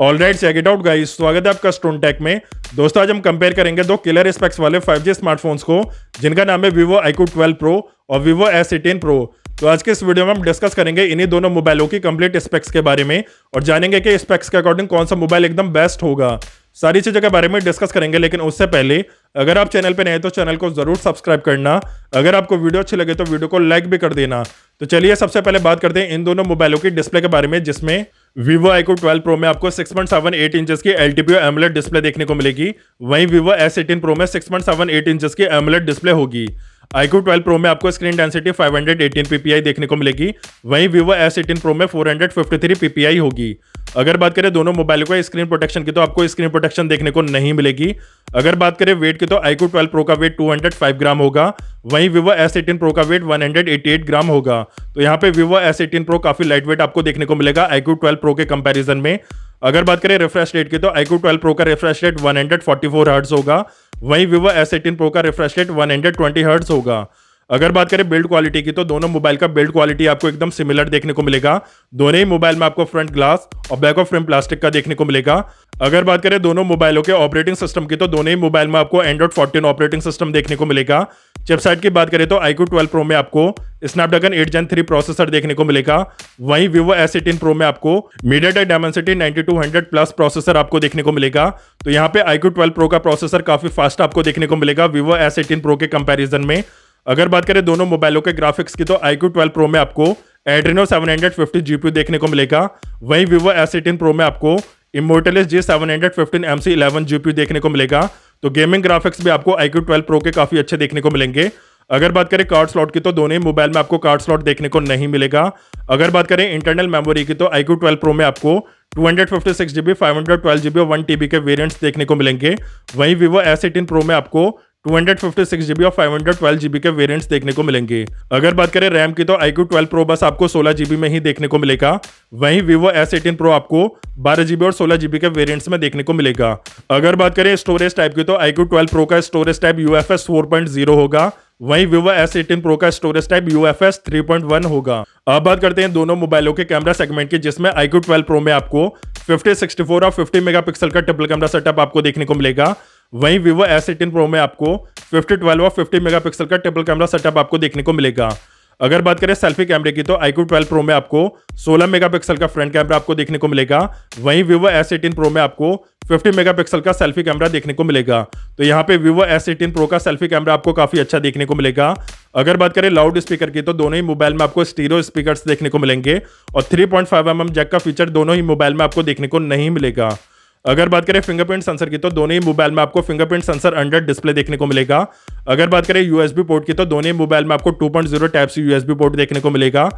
All right check it out guys स्वागत है आपका स्टोन टेक में। दोस्तों, आज हम कंपेयर करेंगे दो किलर स्पेक्स वाले 5G स्मार्टफोन्स को, जिनका नाम है Vivo iQOO 12 Pro और Vivo S18 Pro तो आज के इस वीडियो में हम डिस्कस करेंगे इन्हीं दोनों मोबाइलों की कंप्लीट स्पेक्स के बारे में और जानेंगे कि स्पेक्स के अकॉर्डिंग कौन सा मोबाइल एकदम बेस्ट होगा। सारी चीज़ों के बारे में डिस्कस करेंगे, लेकिन उससे पहले अगर आप चैनल पर नए तो चैनल को ज़रूर सब्सक्राइब करना। अगर आपको वीडियो अच्छी लगे तो वीडियो को लाइक भी कर देना। तो चलिए, सबसे पहले बात करते हैं इन दोनों मोबाइलों की डिस्प्ले के बारे में, जिसमें Vivo iQOO 12 Pro में आपको 6.78 इंचेस की LTPO AMOLED डिस्प्ले देखने को मिलेगी वहीं Vivo S18 Pro में 6.78 इंचेस की AMOLED डिस्प्ले होगी iQOO 12 Pro में आपको स्क्रीन डेंसिटी 518 ppi देखने को मिलेगी वहीं Vivo S18 Pro में 453 ppi होगी अगर बात करें दोनों मोबाइल को स्क्रीन प्रोटेक्शन की तो आपको स्क्रीन प्रोटेक्शन देखने को नहीं मिलेगी। अगर बात करें वेट की तो iQOO 12 Pro का वेट 205 ग्राम होगा। वहीं Vivo S18 Pro का वेट 188 ग्राम होगा। तो यहाँ पे Vivo S18 Pro काफ़ी लाइट वेट आपको देखने को मिलेगा iQOO 12 प्रो के कंपैरिजन में। अगर बात करें रिफ्रेश रेट की तो iQOO 12 प्रो का रिफ्रेश रेट 144 हर्ट्ज होगा। वहीं Vivo S18 Pro का रिफ्रेश रेट 120 हर्ट्ज होगा। अगर बात करें बिल्ड क्वालिटी की तो दोनों मोबाइल का बिल्ड क्वालिटी आपको एकदम सिमिलर देखने को मिलेगा। दोनों ही मोबाइल में आपको फ्रंट ग्लास और बैक ऑफ़ फ्रेम प्लास्टिक का देखने को मिलेगा। अगर बात करें दोनों मोबाइलों के ऑपरेटिंग सिस्टम की तो दोनों ही मोबाइल में आपको एंड्रॉइड 14 ऑपरेटिंग सिस्टम देखने को मिलेगा। चिपसाइट की बात करें तो iQOO 12 Pro में आपको स्नैपड्रैगन 8 Gen 3 प्रोसेसर देखने को मिलेगा। वहीं वीवो एस एटीन प्रो में आपको MediaTek Dimensity ninety two hundred plus processor आपको देखने को मिलेगा। तो यहाँ पे iQOO 12 Pro का प्रोसेसर काफ़ी फास्ट आपको देखने को मिलेगा वीवो एस एटीन प्रो के कंपैरिजन में। अगर बात करें दोनों मोबाइलों के ग्राफिक्स की तो iQOO 12 Pro में आपको Adreno 750 GPU देखने को मिलेगा। वहीं Vivo S18 Pro में आपको Immortalis G715 MC11 GPU देखने को मिलेगा। तो गेमिंग ग्राफिक्स भी आपको iQOO 12 Pro के काफ़ी अच्छे देखने को मिलेंगे। अगर बात करें कार्ड स्लॉट की तो दोनों ही मोबाइल में आपको कार्ड स्लॉट देखने को नहीं मिलेगा। अगर बात करें इंटरनल मेमोरी की तो iQOO 12 Pro में आपको 256 GB 512 GB और 1 TB के वेरिएंट्स देखने को मिलेंगे। वहीं Vivo S18 Pro में आपको 256 जीबी और 512 जीबी के वेरिएंट्स देखने को मिलेंगे। अगर बात करें रैम की तो iQOO 12 Pro बस आपको 16 जीबी में ही देखने को मिलेगा। वहीं Vivo S18 Pro आपको 12 जीबी और 16 जीबी के वेरिएंट्स में देखने को मिलेगा। अगर बात करें स्टोरेज टाइप की तो iQOO 12 Pro का स्टोरेज टाइप UFS 4.0 होगा। वहीं Vivo S18 Pro का स्टोरेज टाइप UFS 3.1 होगा। अब बात करते हैं दोनों मोबाइलों के कैमरा सेगमेंट की जिसमें iQOO 12 Pro में आपको 50, 64 और 50 मेगापिक्सल का ट्रिपल कैमरा सेटअप आपको देखने को मिलेगा। वहीं Vivo S18 Pro में आपको 50, 12 और 50 मेगापिक्सल का ट्रिपल कैमरा सेटअप आपको देखने को मिलेगा। अगर बात करें सेल्फी कैमरे की तो iQOO 12 Pro में आपको 16 मेगापिक्सल का फ्रंट कैमरा आपको देखने को मिलेगा। वहीं Vivo S18 Pro में आपको 50 मेगापिक्सल का सेल्फी कैमरा देखने को मिलेगा। तो यहाँ पे Vivo S18 Pro का सेल्फी कैमरा आपको काफ़ी अच्छा देखने को मिलेगा। अगर बात करें लाउड स्पीकर की तो दोनों ही मोबाइल में आपको स्टीरो स्पीकर देखने को मिलेंगे और थ्री पॉइंट mm जैक का फीचर दोनों ही मोबाइल में आपको देखने को नहीं मिलेगा। अगर बात करें फिंगरप्रिंट सेंसर की तो दोनों ही मोबाइल में आपको फिंगरप्रिंट सेंसर अंडर डिस्प्ले देखने को मिलेगा। अगर बात करें यूएसबी पोर्ट की तो दोनों ही मोबाइल में आपको 2.0 point zero type C USB port देखने को मिलेगा।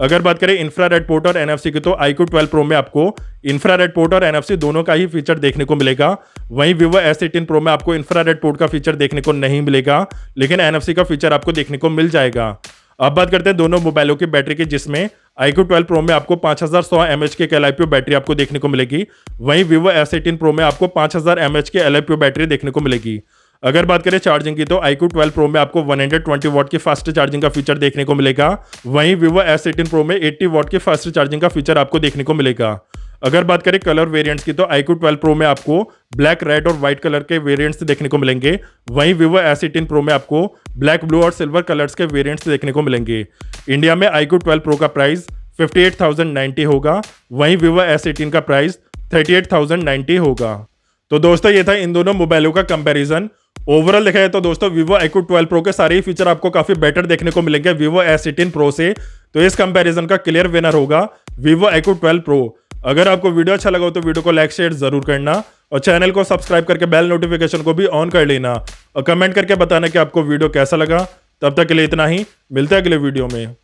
अगर बात करें इंफ्रारेड पोर्ट और एनएफसी की तो iQOO 12 प्रो में आपको इंफ्रारेड पोर्ट और एनएफसी दोनों का ही फीचर देखने को मिलेगा। वहीं Vivo S18 Pro में आपको इंफ्रारेड पोर्ट का फीचर देखने को नहीं मिलेगा, लेकिन एनएफसी का फीचर आपको देखने को मिल जाएगा। अब बात करते हैं दोनों मोबाइलों की बैटरी की, जिसमें iQOO 12 Pro में आपको 5100 mAh की LiPo बैटरी आपको देखने को मिलेगी। वहीं Vivo S18 Pro में आपको 5000 mAh की LiPo बैटरी देखने को मिलेगी। अगर बात करें चार्जिंग की तो iQOO 12 Pro में आपको 120 वॉट की फास्ट चार्जिंग का फीचर देखने को मिलेगा। वहीं Vivo S18 Pro में 80 वॉट की फास्ट चार्जिंग का फीचर आपको देखने को मिलेगा। अगर बात करें कलर वेरिएंट्स की तो iQOO 12 Pro में आपको ब्लैक रेड और व्हाइट कलर के वेरिएंट्स देखने को मिलेंगे। वहीं Vivo S18 Pro में आपको ब्लैक ब्लू और सिल्वर कलर्स के वेरिएंट्स देखने को मिलेंगे। इंडिया में iQOO 12 Pro का प्राइस 58,090 होगा। वहीं Vivo S18 का प्राइस 38,090 होगा। तो दोस्तों ये था इन दोनों मोबाइलों का कंपैरिजन ओवरऑल देखा जाए तो दोस्तों Vivo iQOO 12 Pro के सारे ही फीचर आपको काफ़ी बेटर देखने को मिलेंगे Vivo S18 Pro से। तो इस कंपैरिजन का क्लियर विनर होगा Vivo iQOO 12 Pro अगर आपको वीडियो अच्छा लगा हो तो वीडियो को लाइक, शेयर ज़रूर करना और चैनल को सब्सक्राइब करके बेल नोटिफिकेशन को भी ऑन कर लेना और कमेंट करके बताना कि आपको वीडियो कैसा लगा। तब तक के लिए इतना ही। मिलते हैं अगले वीडियो में।